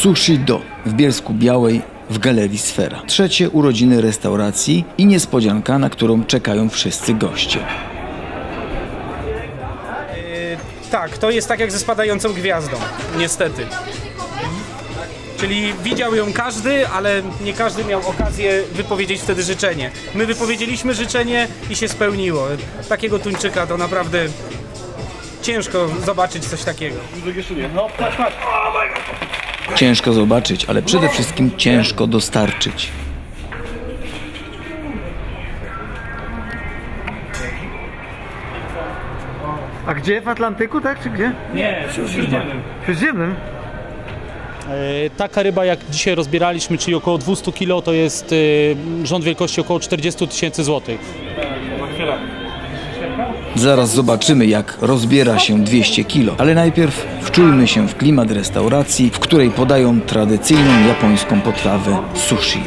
Sushi Do w Bielsku Białej w Galerii Sfera. Trzecie urodziny restauracji i niespodzianka, na którą czekają wszyscy goście. Tak, to jest tak jak ze spadającą gwiazdą, niestety. Czyli widział ją każdy, ale nie każdy miał okazję wypowiedzieć wtedy życzenie. My wypowiedzieliśmy życzenie i się spełniło. Takiego tuńczyka to naprawdę ciężko zobaczyć coś takiego. Ciężko zobaczyć, ale przede wszystkim ciężko dostarczyć. A gdzie? W Atlantyku, tak? Czy gdzie? Nie, W Śródziemnym? E, Taka ryba, jak dzisiaj rozbieraliśmy, czyli około 200 kg, to jest e, rząd wielkości około 40 tysięcy złotych. Zaraz zobaczymy, jak rozbiera się 200 kilo, ale najpierw wczujmy się w klimat restauracji, w której podają tradycyjną japońską potrawę sushi.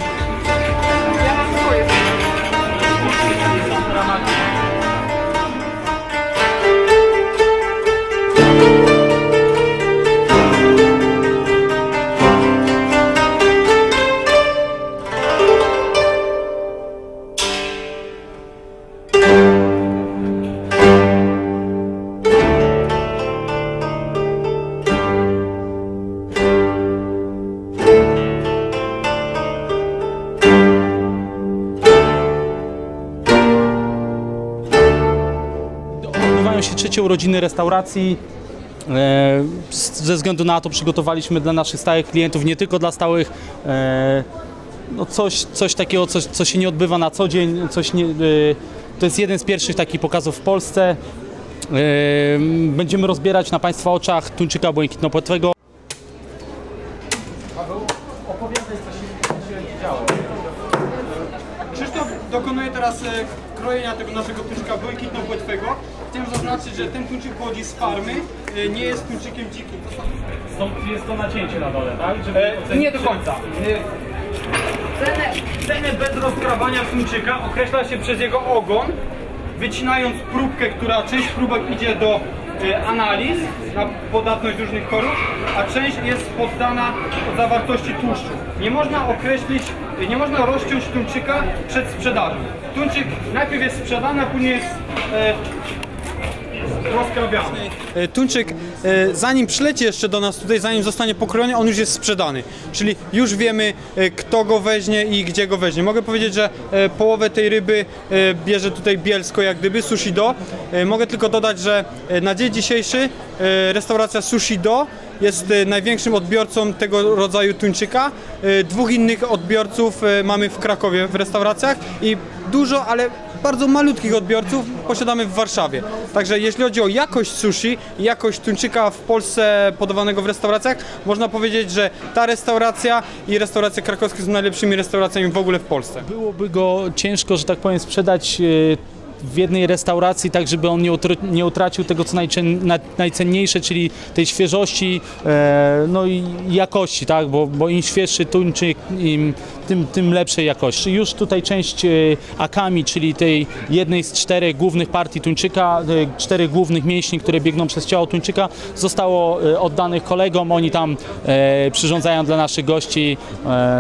Odbywają się trzecie urodziny restauracji. E, Ze względu na to przygotowaliśmy dla naszych stałych klientów, nie tylko dla stałych, e, no coś, coś takiego, coś, co się nie odbywa na co dzień. Coś nie, e, to jest jeden z pierwszych takich pokazów w Polsce. Będziemy rozbierać na Państwa oczach tuńczyka błękitnopłetwego. Krzysztof dokonuje teraz krojenia tego naszego tuńczyka błękitno-płetwego. Chciałem zaznaczyć, że ten tuńczyk pochodzi z farmy, e, nie jest tuńczykiem dzikim. Jest to nacięcie na dole, tak? E, nie do końca. E, Cenę, cenę bez rozkrawania tuńczyka określa się przez jego ogon, wycinając próbkę, która część próbek idzie do analiz na podatność różnych chorób, a część jest poddana zawartości tłuszczu. Nie można określić, nie można rozciąć tuńczyka przed sprzedażą. Tuńczyk najpierw jest sprzedany, a później jest rozkrabiany. E, Tuńczyk, e, zanim przyleci jeszcze do nas tutaj, zanim zostanie pokrojony, on już jest sprzedany. Czyli już wiemy, e, kto go weźmie i gdzie go weźmie. Mogę powiedzieć, że połowę tej ryby bierze tutaj Bielsko, jak gdyby, Sushi Do. Mogę tylko dodać, że na dzień dzisiejszy restauracja Sushi Do jest e, największym odbiorcą tego rodzaju tuńczyka. E, Dwóch innych odbiorców e, mamy w Krakowie w restauracjach i dużo, ale bardzo malutkich odbiorców posiadamy w Warszawie. Także jeśli chodzi o jakość sushi jakość tuńczyka w Polsce podawanego w restauracjach, można powiedzieć, że ta restauracja i restauracje krakowskie są najlepszymi restauracjami w ogóle w Polsce. Byłoby go ciężko, że tak powiem, sprzedać w jednej restauracji, tak żeby on nie, utr- nie utracił tego, co najcenniejsze, czyli tej świeżości e, no i jakości, tak? bo, bo im świeższy tuńczyk, im, tym, tym lepszej jakości. Już tutaj część e, akami, czyli tej jednej z czterech głównych partii tuńczyka, e, czterech głównych mięśni, które biegną przez ciało tuńczyka, zostało oddanych kolegom. Oni tam przyrządzają dla naszych gości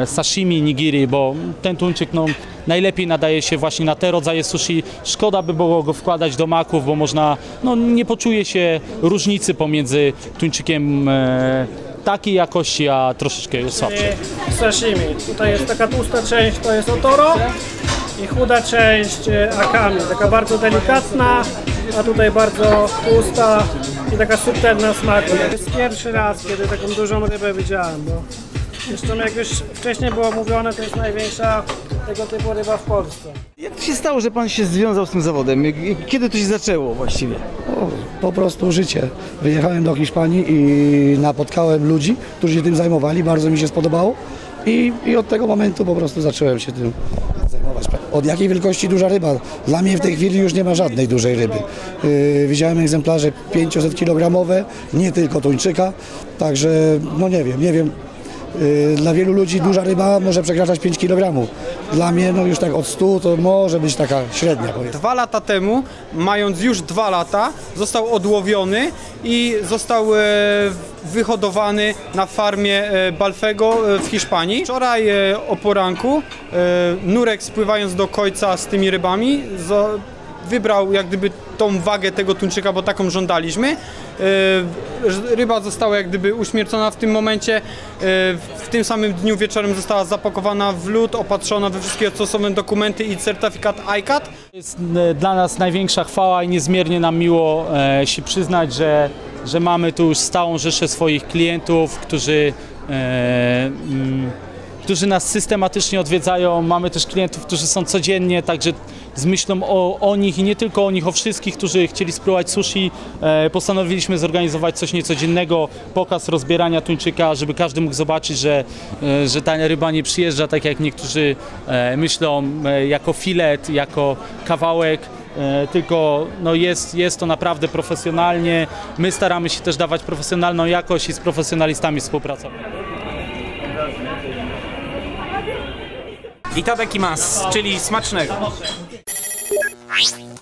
sashimi, nigiri, bo ten tuńczyk no, najlepiej nadaje się właśnie na te rodzaje sushi. Szkoda by było go wkładać do maków, bo można, no nie poczuje się różnicy pomiędzy tuńczykiem e, takiej jakości, a troszeczkę słabszej. sashimi. Tutaj jest taka tłusta część, to jest otoro i chuda część e, akami. Taka bardzo delikatna, a tutaj bardzo tłusta i taka subtelna smaku. To jest pierwszy raz, kiedy taką dużą rybę widziałem, zresztą jak już wcześniej było mówione, to jest największa tego typu ryba w Polsce. Jak to się stało, że pan się związał z tym zawodem? Kiedy to się zaczęło właściwie? O, po prostu życie. Wyjechałem do Hiszpanii i napotkałem ludzi, którzy się tym zajmowali, bardzo mi się spodobało i, i od tego momentu po prostu zacząłem się tym zajmować. Od jakiej wielkości duża ryba? Dla mnie w tej chwili już nie ma żadnej dużej ryby. Yy, widziałem egzemplarze 500 kg, nie tylko tuńczyka, także no nie wiem, nie wiem dla wielu ludzi duża ryba może przekraczać 5 kg. Dla mnie no już tak od 100 to może być taka średnia powiedzmy. Dwa lata temu, mając już dwa lata, został odłowiony i został e, wyhodowany na farmie e, Balfego e, w Hiszpanii. Wczoraj o poranku Nurek spływając do końca z tymi rybami wybrał jak gdyby tą wagę tego tuńczyka, bo taką żądaliśmy. E, Ryba została jak gdyby uśmiercona w tym momencie. E, W tym samym dniu wieczorem została zapakowana w lód, opatrzona we wszystkie stosowne dokumenty i certyfikat ICAT. jest e, dla nas największa chwała i niezmiernie nam miło e, się przyznać, że, że mamy tu już stałą rzeszę swoich klientów, którzy, e, mm, którzy nas systematycznie odwiedzają. Mamy też klientów, którzy są codziennie, także z myślą o, o nich i nie tylko o nich, o wszystkich, którzy chcieli spróbować sushi, e, postanowiliśmy zorganizować coś niecodziennego, pokaz rozbierania tuńczyka, żeby każdy mógł zobaczyć, że, e, że ta ryba nie przyjeżdża tak jak niektórzy e, myślą, e, jako filet, jako kawałek. E, tylko no jest, jest to naprawdę profesjonalnie. My staramy się też dawać profesjonalną jakość i z profesjonalistami współpracować. Itadakimasu, czyli smacznego. Bye.